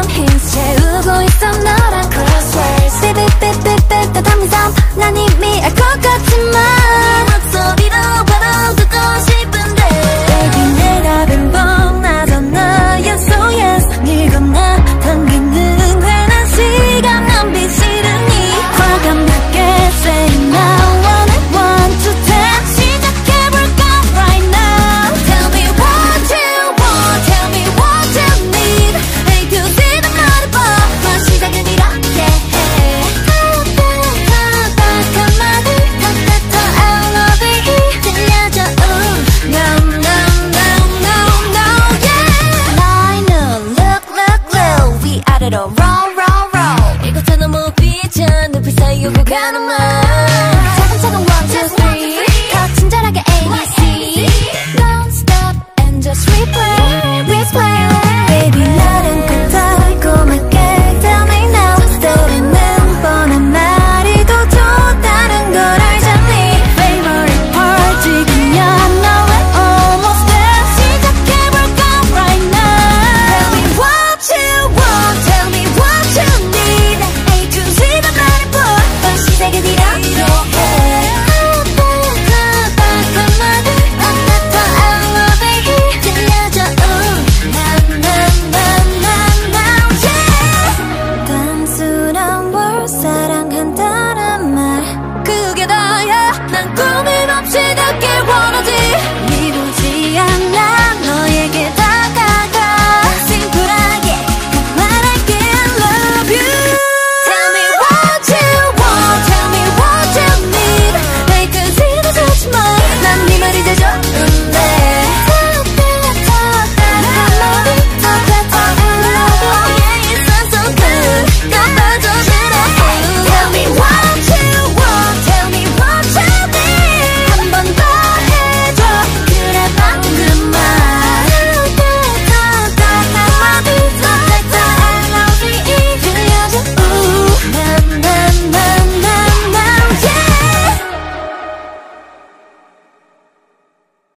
밤힘 채우고 있어 위로 roll roll roll. 이곳에 너무 비쳐 눈빛 사이로 가는 말. 차근차근 one two three. 더 친절하게 A B C. Don't stop and just replay.